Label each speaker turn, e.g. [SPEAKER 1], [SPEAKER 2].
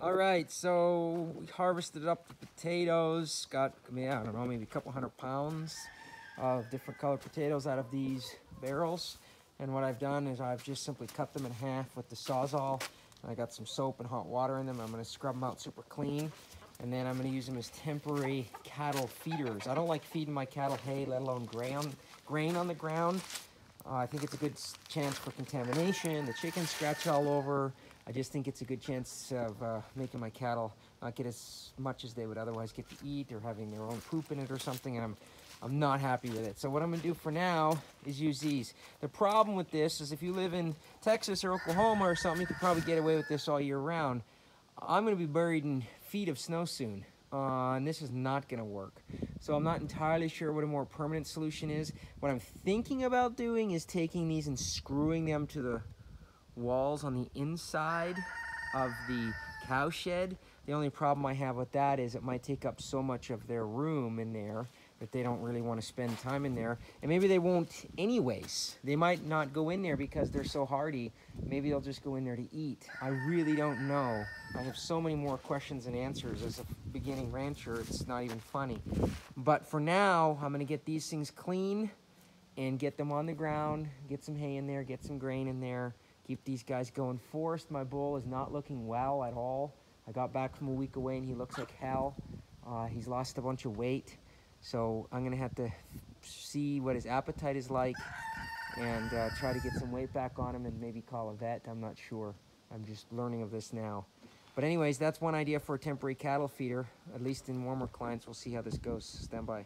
[SPEAKER 1] All right, so we harvested up the potatoes. Got, yeah, I don't know, maybe a couple hundred pounds of different colored potatoes out of these barrels. And what I've done is I've just simply cut them in half with the Sawzall. I got some soap and hot water in them. I'm gonna scrub them out super clean. And then I'm gonna use them as temporary cattle feeders. I don't like feeding my cattle hay, let alone grain, grain on the ground. Uh, I think it's a good chance for contamination. The chickens scratch all over. I just think it's a good chance of uh, making my cattle not get as much as they would otherwise get to eat or having their own poop in it or something. And I'm, I'm not happy with it. So what I'm gonna do for now is use these. The problem with this is if you live in Texas or Oklahoma or something, you could probably get away with this all year round. I'm gonna be buried in feet of snow soon. Uh, and this is not gonna work. So I'm not entirely sure what a more permanent solution is. What I'm thinking about doing is taking these and screwing them to the walls on the inside of the cowshed. The only problem I have with that is it might take up so much of their room in there that they don't really want to spend time in there. And maybe they won't anyways. They might not go in there because they're so hardy. Maybe they'll just go in there to eat. I really don't know. I have so many more questions and answers as a beginning rancher. It's not even funny. But for now, I'm gonna get these things clean and get them on the ground, get some hay in there, get some grain in there, keep these guys going. Forrest, my bull, is not looking well at all. I got back from a week away and he looks like hell. Uh, he's lost a bunch of weight. So I'm gonna have to see what his appetite is like and uh, try to get some weight back on him and maybe call a vet. I'm not sure. I'm just learning of this now. But anyways, that's one idea for a temporary cattle feeder. At least in warmer climates, we'll see how this goes. Stand by.